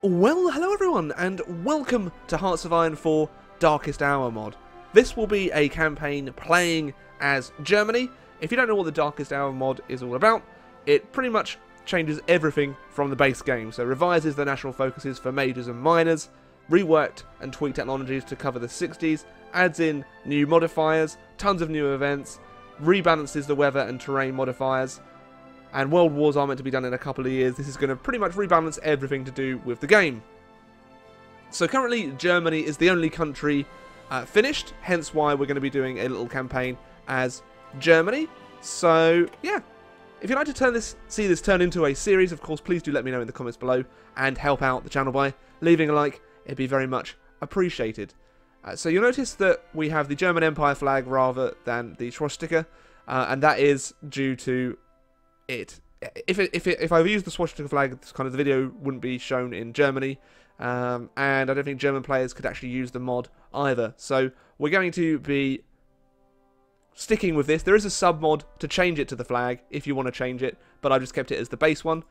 Well, hello everyone, and welcome to Hearts of Iron 4 Darkest Hour mod. This will be a campaign playing as Germany. If you don't know what the Darkest Hour mod is all about, it pretty much changes everything from the base game. So revises the national focuses for majors and minors, reworked and tweaked technologies to cover the 60s, adds in new modifiers, tons of new events, rebalances the weather and terrain modifiers, and World Wars are meant to be done in a couple of years. This is going to pretty much rebalance everything to do with the game. So currently, Germany is the only country uh, finished, hence why we're going to be doing a little campaign as Germany. So, yeah. If you'd like to turn this, see this turn into a series, of course, please do let me know in the comments below and help out the channel by leaving a like. It'd be very much appreciated. Uh, so you'll notice that we have the German Empire flag rather than the swastika, uh, and that is due to it. If it, if it, if I used the swastika flag, this kind of the video wouldn't be shown in Germany, um, and I don't think German players could actually use the mod either. So we're going to be sticking with this. There is a sub mod to change it to the flag if you want to change it, but I just kept it as the base one.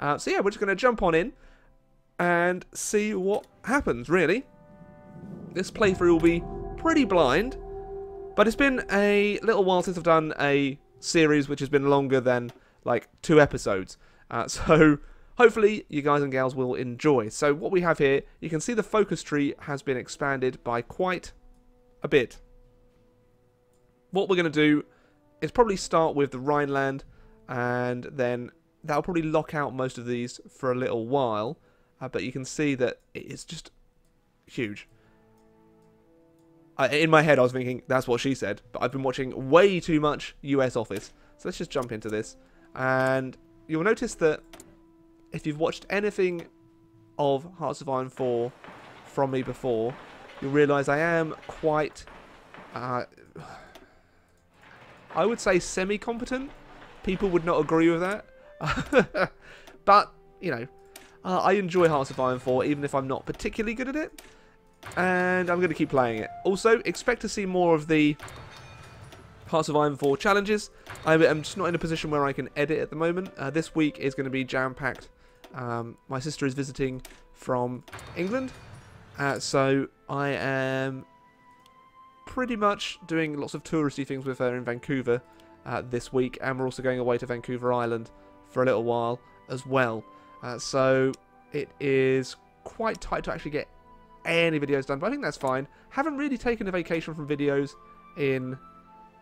Uh, so yeah, we're just going to jump on in and see what happens. Really, this playthrough will be pretty blind, but it's been a little while since I've done a series which has been longer than like two episodes. Uh, so hopefully you guys and gals will enjoy. So what we have here, you can see the focus tree has been expanded by quite a bit. What we're going to do is probably start with the Rhineland and then that'll probably lock out most of these for a little while. Uh, but you can see that it is just huge. I, in my head, I was thinking, that's what she said. But I've been watching way too much US Office. So let's just jump into this. And you'll notice that if you've watched anything of Hearts of Iron 4 from me before, you'll realise I am quite, uh, I would say semi-competent. People would not agree with that. but, you know, uh, I enjoy Hearts of Iron 4 even if I'm not particularly good at it. And I'm going to keep playing it. Also, expect to see more of the Hearts of Iron 4 challenges. I'm just not in a position where I can edit at the moment. Uh, this week is going to be jam-packed. Um, my sister is visiting from England, uh, so I am pretty much doing lots of touristy things with her in Vancouver uh, this week, and we're also going away to Vancouver Island for a little while as well. Uh, so it is quite tight to actually get any videos done, but I think that's fine. Haven't really taken a vacation from videos in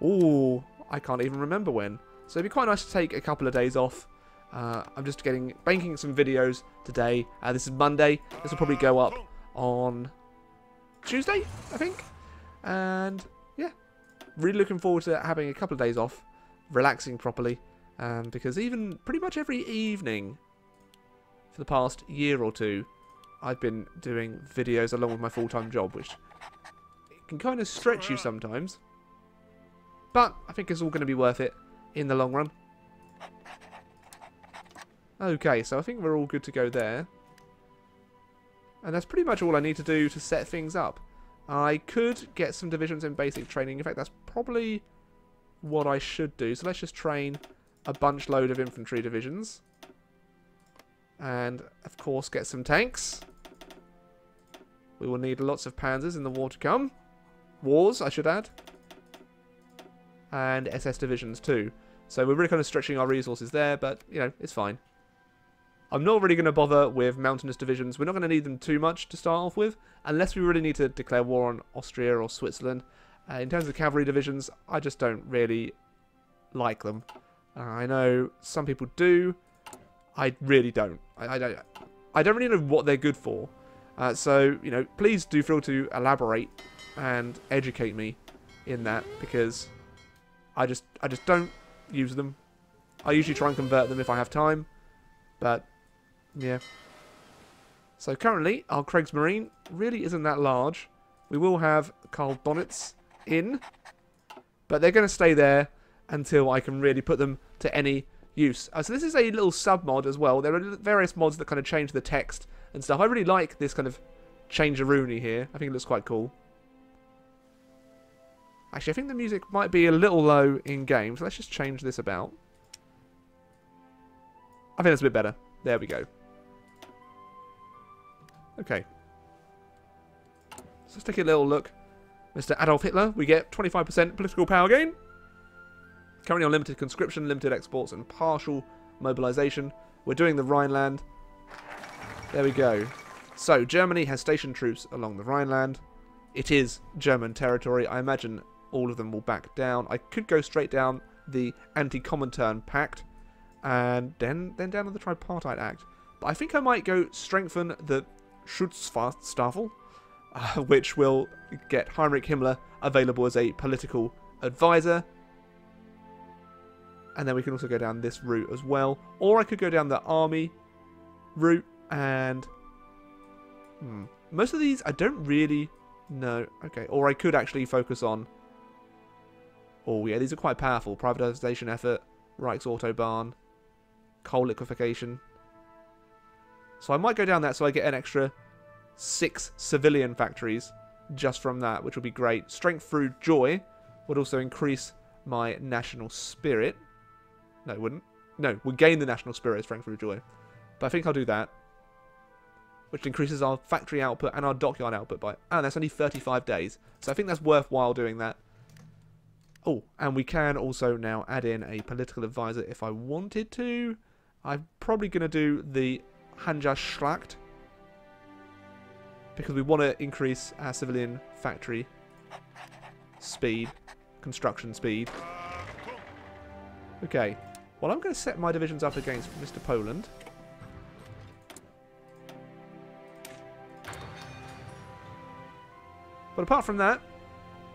Ooh, I can't even remember when. So it'd be quite nice to take a couple of days off. Uh, I'm just getting banking some videos today. Uh, this is Monday. This will probably go up on Tuesday, I think. And yeah, really looking forward to having a couple of days off, relaxing properly. Um, because even pretty much every evening for the past year or two, I've been doing videos along with my full-time job, which can kind of stretch you sometimes. But I think it's all going to be worth it in the long run. Okay, so I think we're all good to go there. And that's pretty much all I need to do to set things up. I could get some divisions in basic training. In fact, that's probably what I should do. So let's just train a bunch load of infantry divisions. And, of course, get some tanks. We will need lots of panzers in the war to come. Wars, I should add and SS divisions too. So we're really kind of stretching our resources there, but, you know, it's fine. I'm not really going to bother with mountainous divisions. We're not going to need them too much to start off with, unless we really need to declare war on Austria or Switzerland. Uh, in terms of cavalry divisions, I just don't really like them. Uh, I know some people do. I really don't. I, I, don't. I don't really know what they're good for. Uh, so, you know, please do feel to elaborate and educate me in that, because I just I just don't use them. I usually try and convert them if I have time, but yeah. So currently, our Kriegsmarine really isn't that large. We will have Karl Dönitz in, but they're going to stay there until I can really put them to any use. Uh, so this is a little sub-mod as well. There are various mods that kind of change the text and stuff. I really like this kind of change a Rooney here. I think it looks quite cool. Actually, I think the music might be a little low in game, so let's just change this about. I think that's a bit better. There we go. Okay. So let's take a little look. Mr. Adolf Hitler, we get 25% political power gain. Currently on limited conscription, limited exports, and partial mobilization. We're doing the Rhineland. There we go. So, Germany has stationed troops along the Rhineland. It is German territory. I imagine all of them will back down. I could go straight down the Anti-Comintern Pact and then, then down to the Tripartite Act. But I think I might go strengthen the Schutzstaffel, uh, which will get Heinrich Himmler available as a political advisor. And then we can also go down this route as well. Or I could go down the army route and... Hmm, most of these I don't really know. Okay, or I could actually focus on... Oh yeah, these are quite powerful. Privatization effort, Reichsautobahn, coal liquefaction. So I might go down that so I get an extra six civilian factories just from that, which would be great. Strength through joy would also increase my national spirit. No, it wouldn't. No, would gain the national spirit strength through joy. But I think I'll do that. Which increases our factory output and our dockyard output by... Oh, that's only 35 days. So I think that's worthwhile doing that. Oh, and we can also now add in a political advisor if I wanted to. I'm probably going to do the Hansaschlacht because we want to increase our civilian factory speed, construction speed. Okay, well I'm going to set my divisions up against Mr. Poland. But apart from that,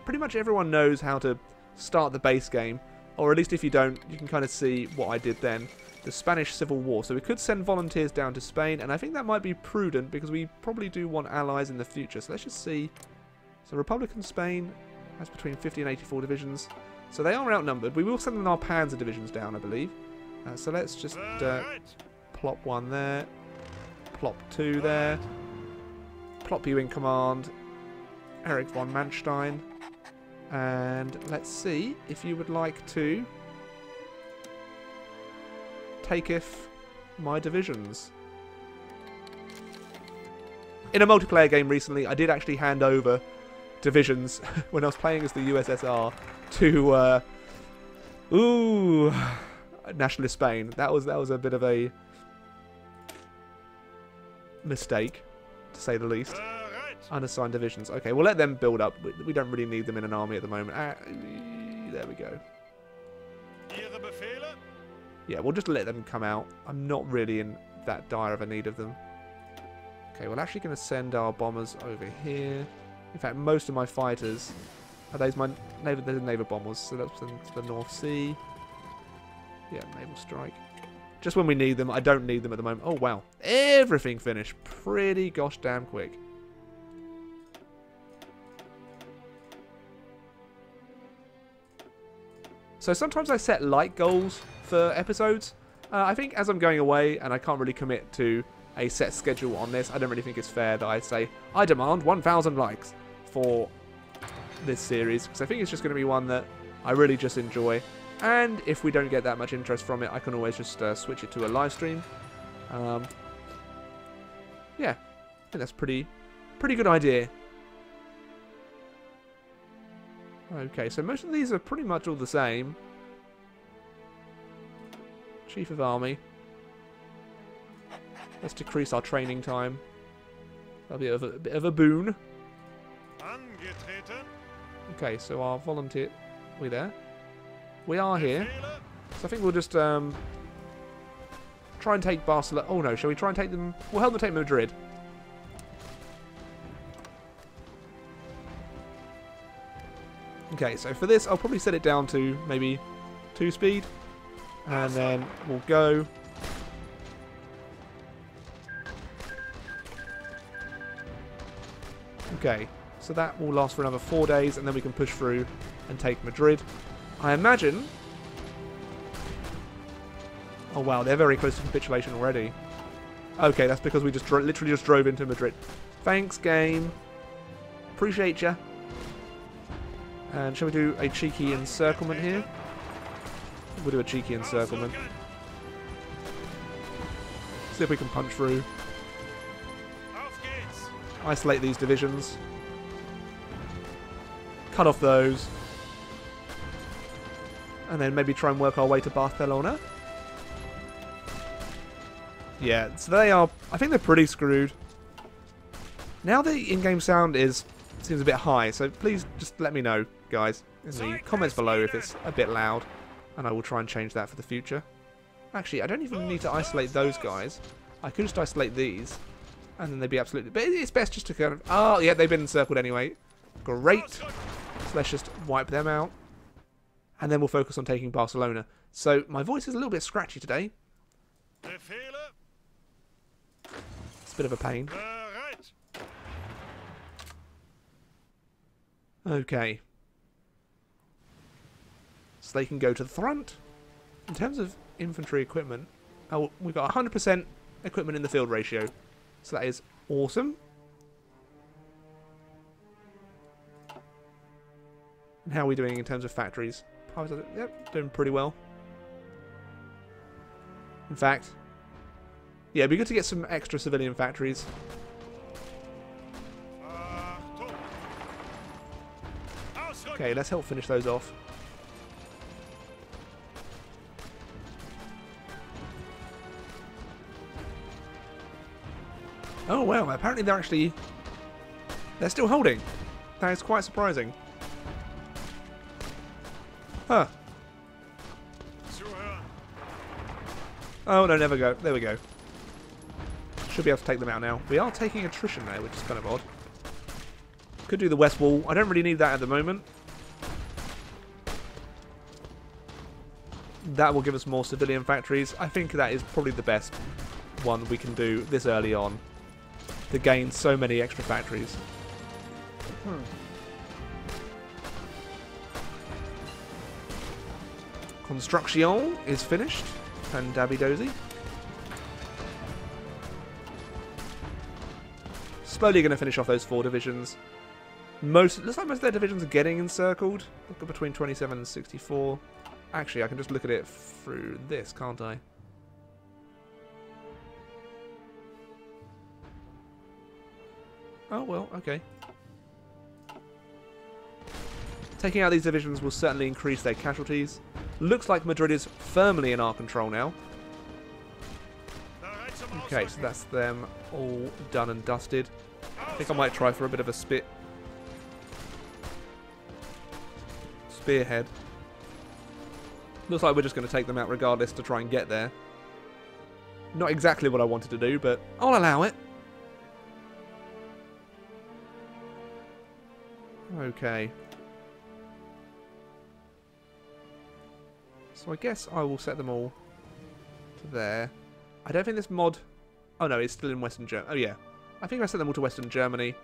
pretty much everyone knows how to start the base game. Or at least if you don't, you can kind of see what I did then the Spanish Civil War. So we could send volunteers down to Spain, and I think that might be prudent because we probably do want allies in the future. So let's just see. So Republican Spain has between 50 and 84 divisions. So they are outnumbered. We will send our Panzer divisions down, I believe. Uh, so let's just uh, plop one there. Plop two there. Plop you in command. Erich von Manstein. And let's see if you would like to taketh my divisions. In a multiplayer game recently, I did actually hand over divisions when I was playing as the USSR to uh, ooh nationalist Spain. That was that was a bit of a mistake, to say the least. Unassigned divisions. Okay, we'll let them build up. We, don't really need them in an army at the moment. Ah, there we go yeah, we'll just let them come out. I'm not really in that dire of a need of them. Okay, we're actually going to send our bombers over here. In fact, most of my fighters are those my naval, those naval bombers. So that's the North Sea. Yeah, naval strike. Just when we need them. I don't need them at the moment. Oh, wow. Everything finished pretty gosh damn quick. So sometimes I set light goals for episodes. Uh, I think as I'm going away and I can't really commit to a set schedule on this, I don't really think it's fair that I say, I demand 1,000 likes for this series, because I think it's just going to be one that I really just enjoy. And if we don't get that much interest from it, I can always just uh, switch it to a live stream. Um, yeah, I think that's pretty, pretty good idea. Okay, so most of these are pretty much all the same. Chief of Army. Let's decrease our training time. That'll be a, a bit of a boon. Okay, so our volunteer... Are we there? We are here. So I think we'll just um, try and take Barcelona. Oh no, shall we try and take them? We'll help them take Madrid. Okay, so for this, I'll probably set it down to maybe two speed. And then we'll go. Okay, so that will last for another four days, and then we can push through and take Madrid. I imagine... Oh wow, they're very close to capitulation already. Okay, that's because we just literally just drove into Madrid. Thanks, game. Appreciate ya. And shall we do a cheeky encirclement here? We'll do a cheeky encirclement. See if we can punch through. isolate these divisions. Cut off those. And then maybe try and work our way to Barcelona. Yeah, so they are... I think they're pretty screwed. Now the in-game sound is seems a bit high, so please just let me know, guys, in the comments below if it's a bit loud, and I will try and change that for the future. Actually, I don't even need to isolate those guys. I could just isolate these, and then they'd be absolutely... But it's best just to kind of... Oh, yeah, they've been encircled anyway. Great. So let's just wipe them out. And then we'll focus on taking Barcelona. So my voice is a little bit scratchy today. It's a bit of a pain. Okay. So they can go to the front. In terms of infantry equipment, oh, we've got 100% equipment in the field ratio. So that is awesome. And how are we doing in terms of factories? Yep, doing pretty well. In fact, yeah, it'd be good to get some extra civilian factories. Okay, let's help finish those off. Oh well, apparently they're actually... They're still holding. That is quite surprising. Huh. Oh no, never go. There we go. Should be able to take them out now. We are taking attrition there, which is kind of odd. Could do the west wall. I don't really need that at the moment. That will give us more civilian factories. I think that is probably the best one we can do this early on to gain so many extra factories. Hmm. Construction is finished and Dabby Dozy. Slowly going to finish off those four divisions. Most looks like most of their divisions are getting encircled. Look at between 27 and 64. Actually, I can just look at it through this, can't I? Oh, well, okay. Taking out these divisions will certainly increase their casualties. Looks like Madrid is firmly in our control now. Okay, so that's them all done and dusted. I think I might try for a bit of a spit. Spearhead. Looks like we're just going to take them out regardless to try and get there. Not exactly what I wanted to do, but I'll allow it. Okay. So I guess I will set them all to there. I don't think this mod... Oh no, it's still in Western Germany. Oh yeah. I think I set them all to Western Germany.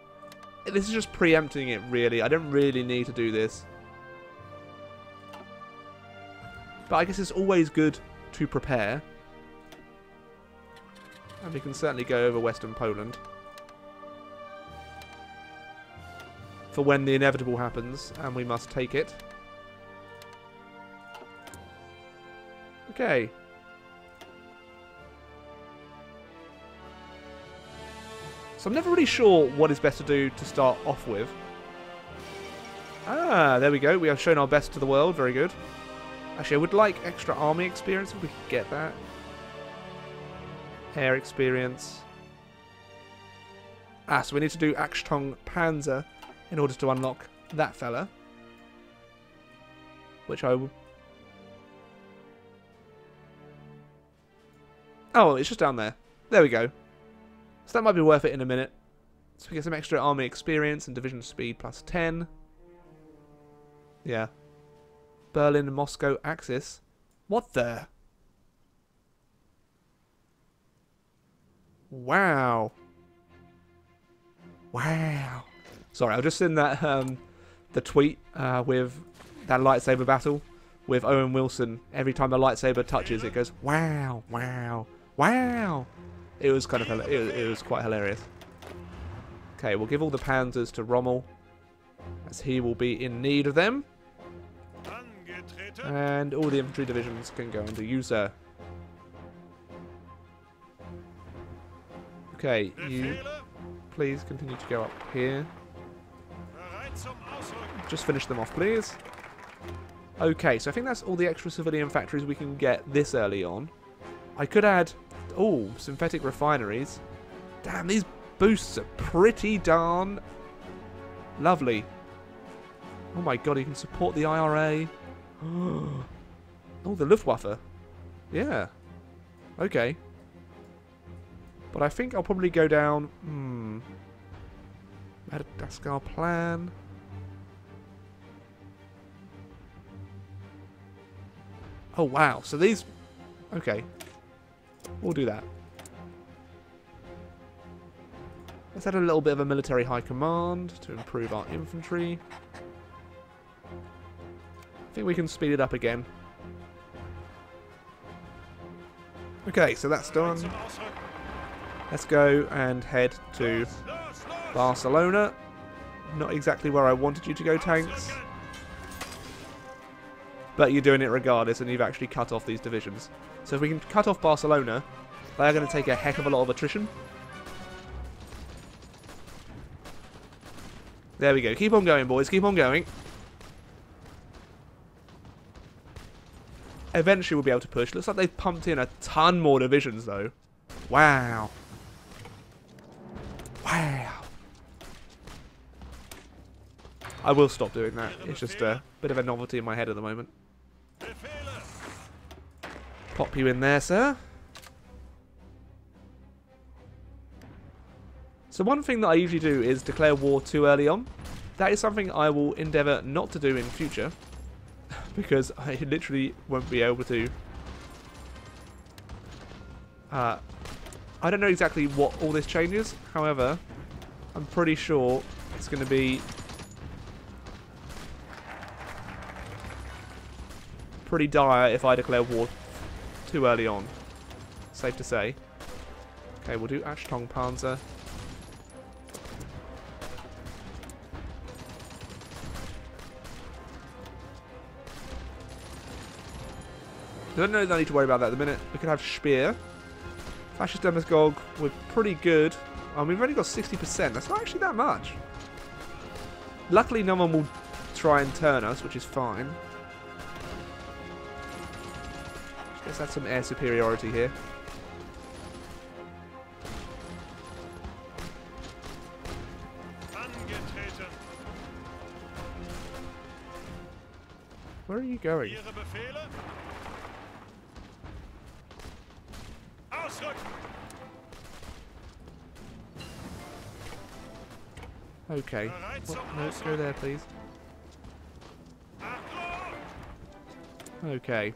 This is just preempting it, really. I don't really need to do this. But I guess it's always good to prepare. And we can certainly go over Western Poland. For when the inevitable happens, and we must take it. Okay. So I'm never really sure what is best to do to start off with. Ah, there we go. We have shown our best to the world. Very good. Actually, I would like extra army experience if we could get that. Air experience. Ah, so we need to do Achtung Panzer in order to unlock that fella. Which I. Oh, it's just down there. There we go. So that might be worth it in a minute. So we get some extra army experience and division speed plus 10. Yeah, Berlin-Moscow axis. What the? Wow. Wow. Sorry, I was just in that um, the tweet uh, with that lightsaber battle with Owen Wilson. Every time the lightsaber touches, it goes wow, wow, wow. It was kind of it was, it was quite hilarious. Okay, we'll give all the panzers to Rommel, as he will be in need of them. And all the infantry divisions can go under user. Okay, you please continue to go up here. Just finish them off, please. Okay, so I think that's all the extra civilian factories we can get this early on. I could add... Oh, synthetic refineries. Damn, these boosts are pretty darn lovely. Oh my god, you can support the IRA. oh, the Luftwaffe. Yeah. Okay. But I think I'll probably go down... Hmm. Madagascar plan. Oh, wow. So these... Okay. We'll do that. Let's add a little bit of a military high command to improve our infantry. I think we can speed it up again. Okay, so that's done. Let's go and head to! Barcelona. Not exactly where I wanted you to go, tanks. But you're doing it regardless, and you've actually cut off these divisions. So if we can cut off Barcelona, they are going to take a heck of a lot of attrition. There we go. Keep on going, boys. Keep on going. Eventually we'll be able to push. Looks like they've pumped in a ton more divisions, though. Wow. Wow. I will stop doing that. It's just a bit of a novelty in my head at the moment. Pop you in there, sir. So one thing that I usually do is declare war too early on. That is something I will endeavour not to do in future. because I literally won't be able to. Uh, I don't know exactly what all this changes. However, I'm pretty sure it's going to be pretty dire if I declare war too early on. Safe to say. Okay, we'll do Achtung Panzer. Don't know that I need to worry about that at the minute. We could have Speer. Fascist Demagogue, we're pretty good. I mean, we've only got 60%. That's not actually that much. Luckily, no one will try and turn us, which is fine. Let's add some air superiority here. Where are you going? Ihre Befehle? Ausrücken. Okay. What, no, go there, please. Okay.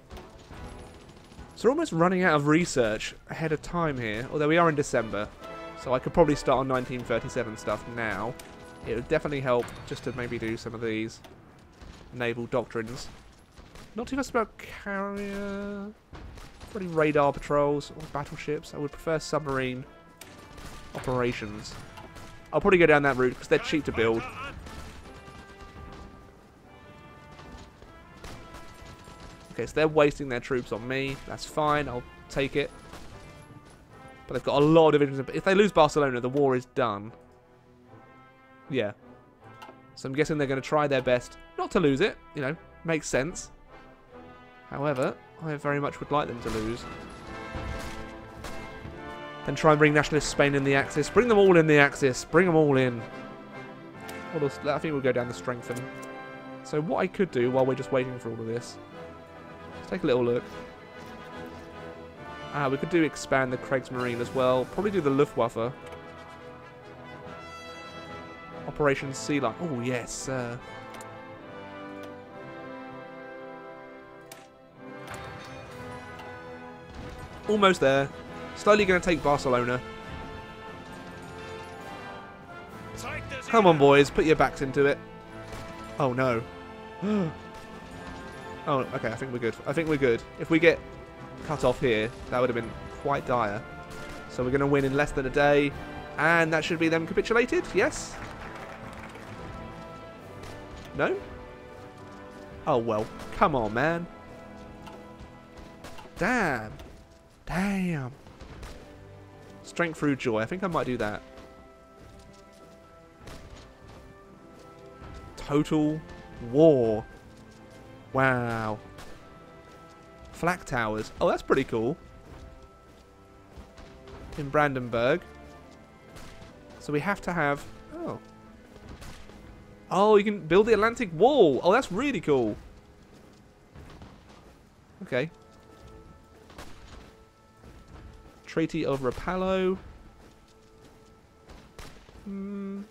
So we're almost running out of research ahead of time here, although we are in December. So I could probably start on 1937 stuff now. It would definitely help just to maybe do some of these naval doctrines. Not too fussed about carrier... Probably radar patrols or battleships. I would prefer submarine operations. I'll probably go down that route because they're cheap to build. Okay, so they're wasting their troops on me. That's fine. I'll take it. But they've got a lot of divisions. If they lose Barcelona, the war is done. Yeah. So I'm guessing they're going to try their best not to lose it. You know, makes sense. However, I very much would like them to lose. Then try and bring nationalist Spain in the Axis. Bring them all in the Axis. Bring them all in. I think we'll go down the strengthen. So what I could do while we're just waiting for all of this take a little look. Ah, we could do expand the Kriegsmarine as well. Probably do the Luftwaffe. Operation Sea Lion. Oh, yes, sir. Almost there. Slowly going to take Barcelona. Come on, boys. Put your backs into it. Oh, no. Oh, okay, I think we're good. I think we're good. If we get cut off here, that would have been quite dire. So we're going to win in less than a day. And that should be them capitulated, yes? No? Oh, well. Come on, man. Damn. Damn. Strength through joy. I think I might do that. Total war. Wow. Flak Towers. Oh, that's pretty cool. In Brandenburg. So we have to have... Oh. Oh, you can build the Atlantic Wall. Oh, that's really cool. Okay. Treaty of Rapallo. Hmm.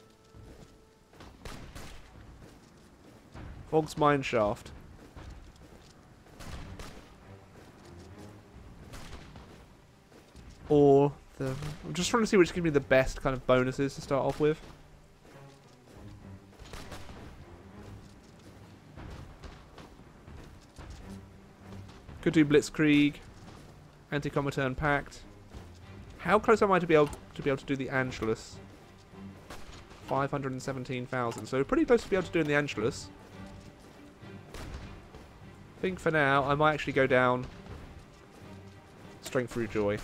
Volksgemeinschaft. Or the... I'm just trying to see which gives me the best kind of bonuses to start off with. Could do Blitzkrieg. Anti-Comintern Pact. How close am I to be able to be able to do the Angelus? 517,000. So pretty close to be able to do the Angelus. I think for now I might actually go down Strength through Joy.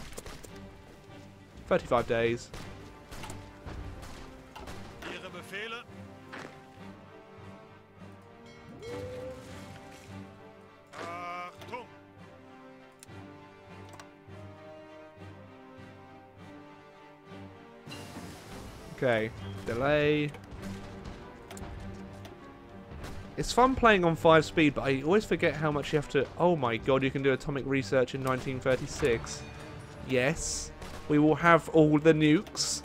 35 days. Ihre Befehle? Achtung! Okay, delay. It's fun playing on 5 speed, but I always forget how much you have to... Oh my god, you can do atomic research in 1936. Yes. We will have all the nukes.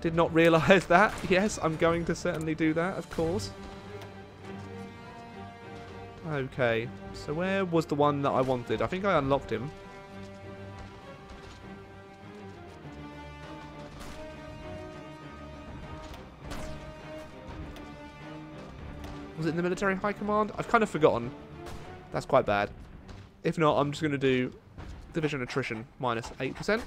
Did not realise that. Yes, I'm going to certainly do that, of course. Okay, so where was the one that I wanted? I think I unlocked him. Was it in the military high command? I've kind of forgotten. That's quite bad. If not, I'm just going to do division attrition minus 8%.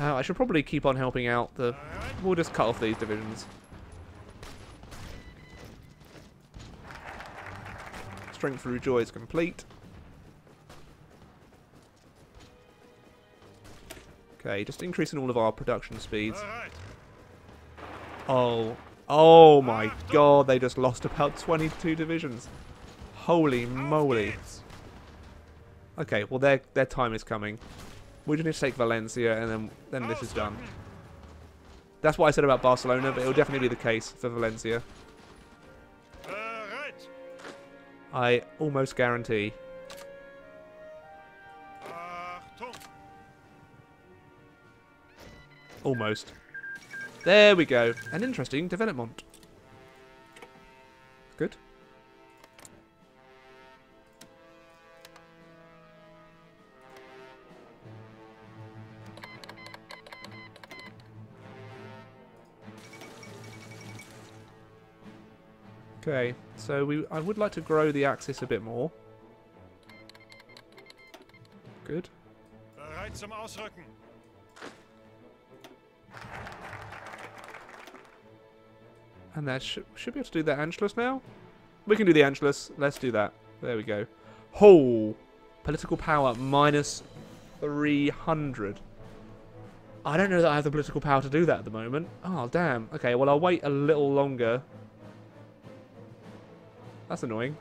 Uh, I should probably keep on helping out the... We'll just cut off these divisions. Strength through joy is complete. Okay, just increasing all of our production speeds. Oh, oh my god, they just lost about 22 divisions. Holy moly. Okay, well their their time is coming. We just need to take Valencia and then then this is done. That's what I said about Barcelona, but it'll definitely be the case for Valencia. I almost guarantee. Almost. There we go. An interesting development. Good. Okay, so we I would like to grow the axis a bit more. Good. Bereit zum Ausrücken! And that should, should be able to do the Anschluss now? We can do the Anschluss. Let's do that. There we go. Ho! Political power minus 300. I don't know that I have the political power to do that at the moment. Oh, damn. Okay, well, I'll wait a little longer. That's annoying.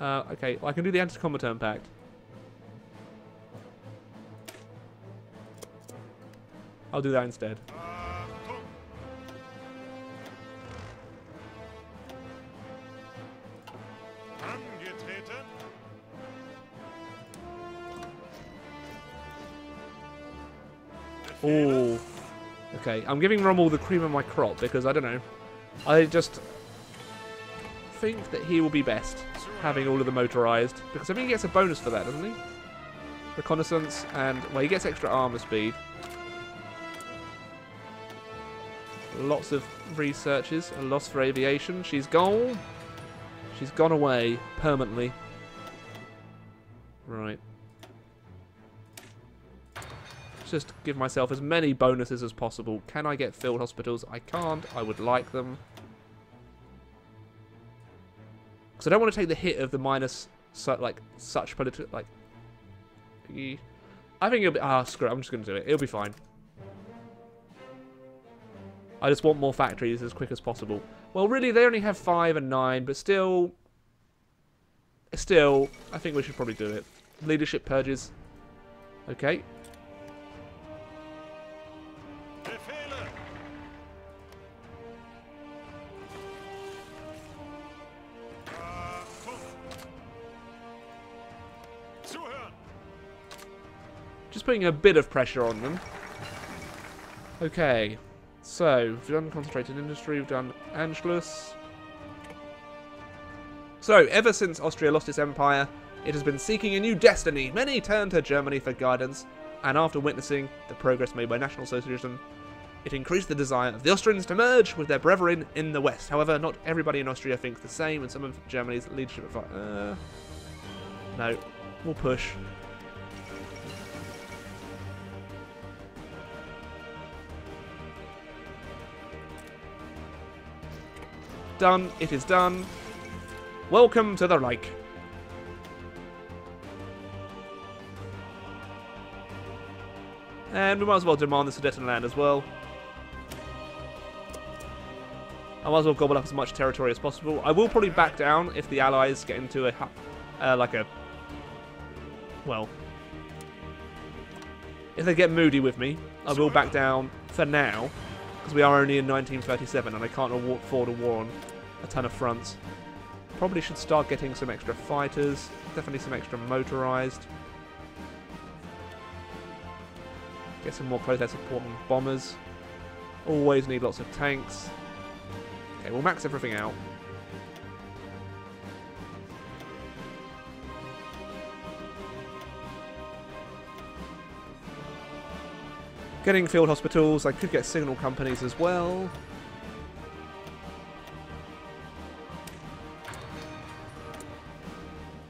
Uh, okay, well, I can do the Anti-Comintern Pact. I'll do that instead. Oh. Okay, I'm giving Rommel the cream of my crop because I don't know. I just think that he will be best having all of the motorized because I think he gets a bonus for that, doesn't he? Reconnaissance and well, he gets extra armor speed. Lots of researches. A loss for aviation. She's gone. She's gone away permanently. Right. just give myself as many bonuses as possible. Can I get field hospitals? I can't. I would like them. I don't want to take the hit of the minus, su like, such political, like... I think it'll be... Ah, screw it. I'm just going to do it. It'll be fine. I just want more factories as quick as possible. Well, really, they only have five and nine, but still, still, I think we should probably do it. Leadership purges. Okay. Putting a bit of pressure on them. Okay. So, we've done concentrated industry, we've done Anschluss. So, ever since Austria lost its empire, it has been seeking a new destiny. Many turned to Germany for guidance, and after witnessing the progress made by National Socialism, it increased the desire of the Austrians to merge with their brethren in the West. However, not everybody in Austria thinks the same, and some of Germany's leadership Uh, no, we'll push. Done. It is done. Welcome to the Reich. And we might as well demand the Sudetenland as well. I might as well gobble up as much territory as possible. I will probably back down if the Allies get into a, uh, like a, well, if they get moody with me, I will back down for now, because we are only in 1937 and I can't afford a war on a ton of fronts. Probably should start getting some extra fighters, definitely some extra motorized. Get some more close air support and bombers. Always need lots of tanks. Okay, we'll max everything out. Getting field hospitals, I could get signal companies as well.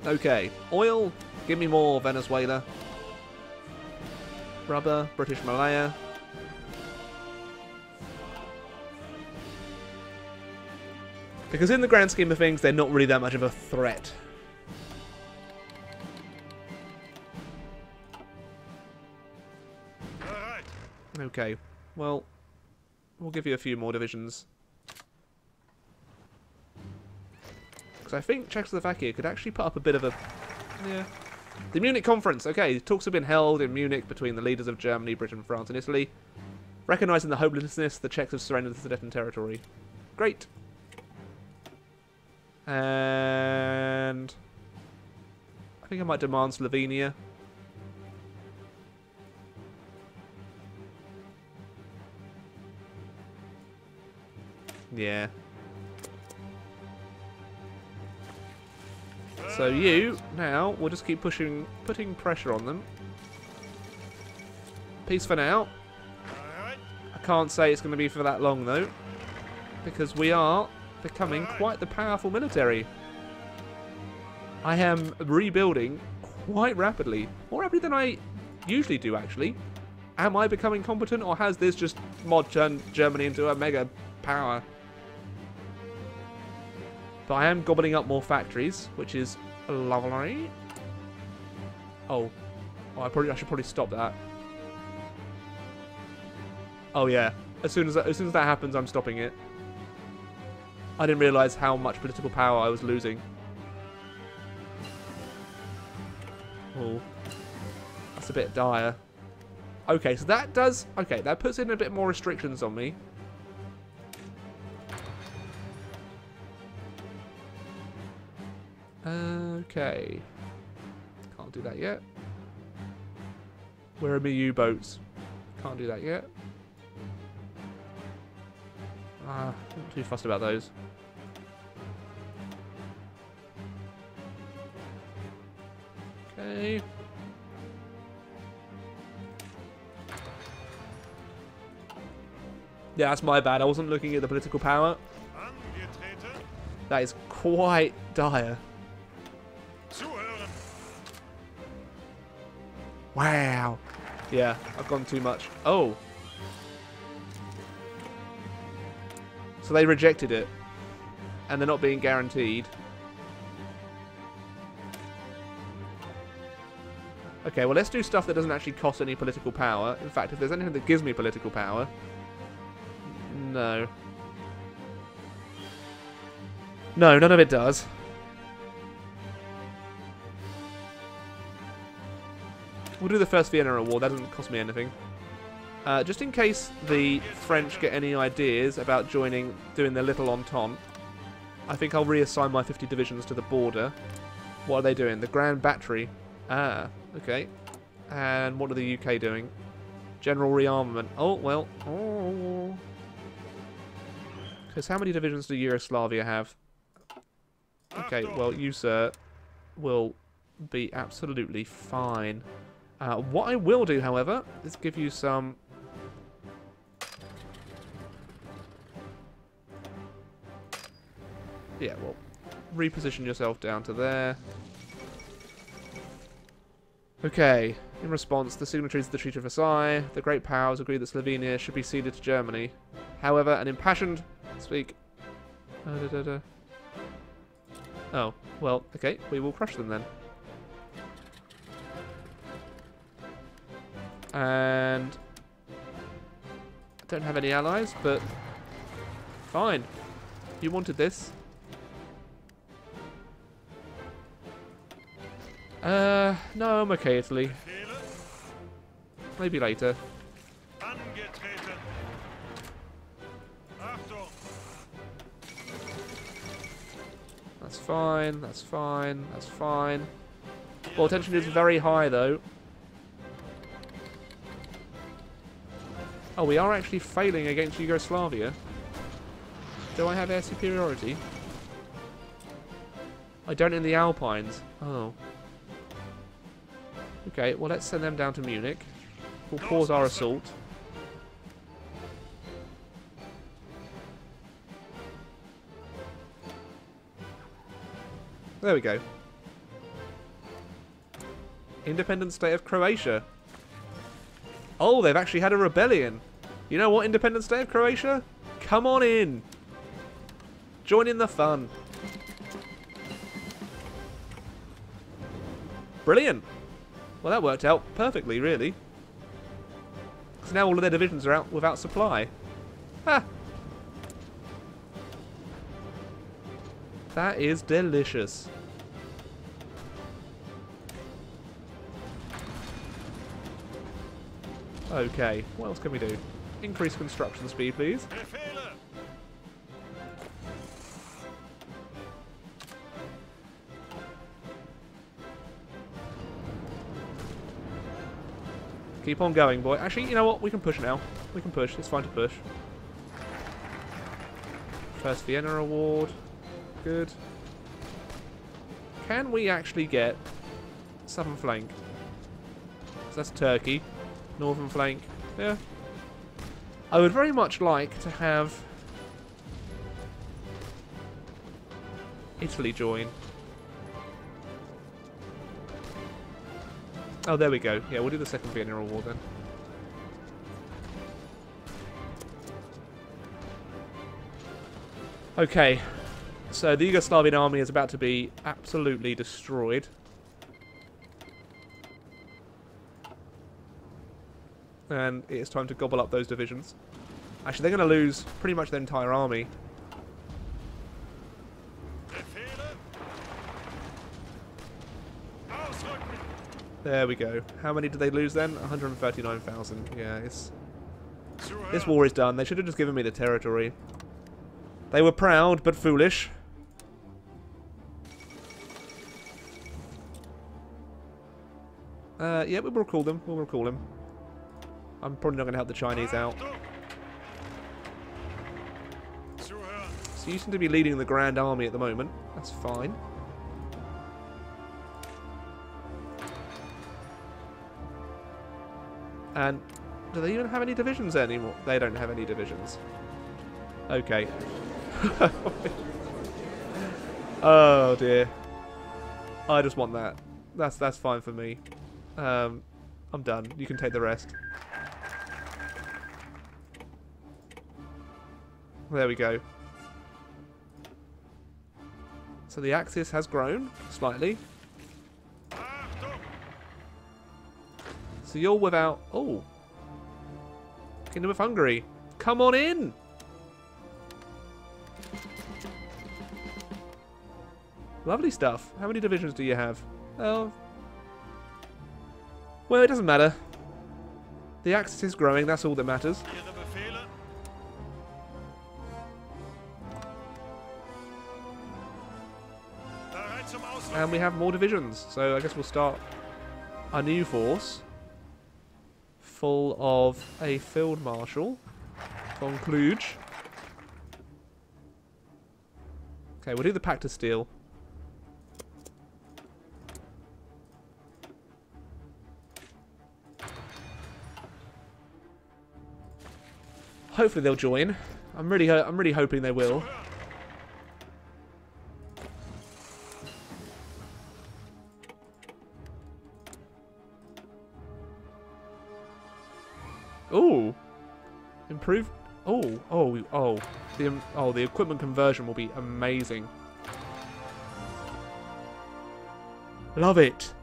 Okay, oil, give me more Venezuela. Rubber, British Malaya. Because in the grand scheme of things, they're not really that much of a threat. Okay, well, we'll give you a few more divisions. Because I think Czechoslovakia could actually put up a bit of a... Yeah. The Munich Conference. Okay, talks have been held in Munich between the leaders of Germany, Britain, France and Italy. Recognising the hopelessness, the Czechs have surrendered the Sudeten territory. Great. And... I think I might demand Slovenia. Yeah. So you, now, we'll just keep pushing, putting pressure on them. Peace for now. I can't say it's going to be for that long, though. Because we are becoming quite the powerful military. I am rebuilding quite rapidly. More rapidly than I usually do, actually. Am I becoming competent, or has this just mod turned Germany into a mega power? But I am gobbling up more factories, which is lovely. Oh. oh I probably I should probably stop that. Oh yeah. As soon as as soon as that happens, I'm stopping it. I didn't realise how much political power I was losing. Oh, that's a bit dire. Okay, so that does okay. That puts in a bit more restrictions on me. Okay. Can't do that yet. Where are my U-boats? Can't do that yet. Ah, not too fussed about those. Okay. Yeah, that's my bad. I wasn't looking at the political power. That is quite dire. Wow. Yeah, I've gone too much. Oh. So they rejected it. And they're not being guaranteed. Okay, well let's do stuff that doesn't actually cost any political power. In fact, if there's anything that gives me political power... No. No, none of it does. We'll do the first Vienna Award, that doesn't cost me anything. Uh, just in case the French get any ideas about joining, doing their little entente, I think I'll reassign my 50 divisions to the border. What are they doing? The Grand Battery. Ah, okay. And what are the UK doing? General rearmament. Oh, well. Oh. Because how many divisions do Yugoslavia have? Okay, well, you, sir, will be absolutely fine. Uh, what I will do, however, is give you some... Yeah, well, reposition yourself down to there. Okay, in response, the signatories of the Treaty of Versailles, the great powers agreed that Slovenia should be ceded to Germany. However, an impassioned... Speak. Uh, da, da, da. Oh, well, okay, we will crush them then. And... I don't have any allies, but... Fine. You wanted this. Uh, no, I'm okay, Italy. Maybe later. That's fine, that's fine, that's fine. Well, tension is very high, though. Oh, we are actually failing against Yugoslavia. Do I have air superiority? I don't in the Alpines. Oh. Okay, well, let's send them down to Munich. We'll pause our assault. There we go. Independent state of Croatia. Oh, they've actually had a rebellion. You know what, Independent State of Croatia? Come on in. Join in the fun. Brilliant. Well, that worked out perfectly, really. Because now all of their divisions are out without supply. Ha! That is delicious. Okay, what else can we do? Increase construction speed, please. Keep on going, boy. Actually, you know what? We can push now. We can push. It's fine to push. First Vienna Award. Good. Can we actually get southern flank? So that's Turkey. Northern flank. Yeah. I would very much like to have Italy join. Oh, there we go. Yeah, we'll do the second Vienna Award then. Okay, so the Yugoslavian army is about to be absolutely destroyed. And it is time to gobble up those divisions. Actually, they're going to lose pretty much their entire army. There we go. How many did they lose then? 139,000. Yeah, it's This war is done. They should have just given me the territory. They were proud, but foolish. Uh, yeah, we'll recall them. We'll recall them. I'm probably not going to help the Chinese out. So you seem to be leading the Grand Army at the moment. That's fine. And do they even have any divisions anymore? They don't have any divisions. Okay. oh dear. I just want that. That's that's fine for me. Um, I'm done. You can take the rest. There we go. So the axis has grown slightly. So you're without... Oh. Kingdom of Hungary. Come on in! Lovely stuff. How many divisions do you have? Oh. Well, it doesn't matter. The axis is growing, that's all that matters. And we have more divisions, so I guess we'll start a new force. Full of a field marshal von Kluge. Okay, we'll do the Pact of Steel. Hopefully they'll join. I'm really, I'm really hoping they will. Improved. Oh, oh, oh, the oh the equipment conversion will be amazing. Love it.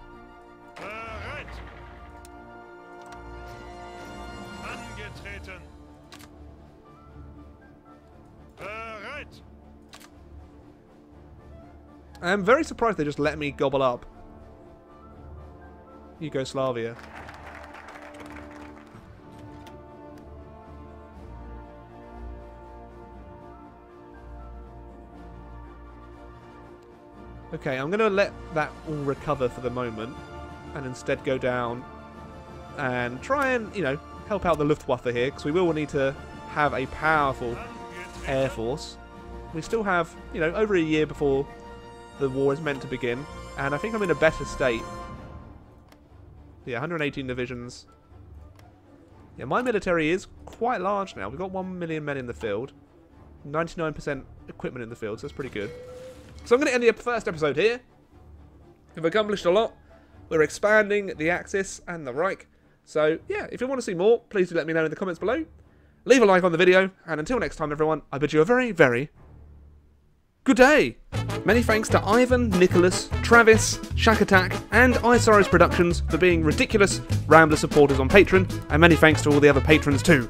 I'm very surprised they just let me gobble up Yugoslavia. Okay, I'm going to let that all recover for the moment and instead go down and try and, you know, help out the Luftwaffe here because we will need to have a powerful Air Force. We still have, you know, over a year before the war is meant to begin, and I think I'm in a better state. Yeah, 118 divisions. Yeah, my military is quite large now. We've got 1 million men in the field. 99% equipment in the field, so that's pretty good. So I'm going to end the first episode here. We've accomplished a lot. We're expanding the Axis and the Reich. So, yeah, if you want to see more, please do let me know in the comments below. Leave a like on the video, and until next time, everyone, I bid you a very, very good day. Many thanks to Ivan, Nicholas, Travis, Shack Attack, and Isorrows Productions for being ridiculous Rambler supporters on Patreon, and many thanks to all the other patrons too.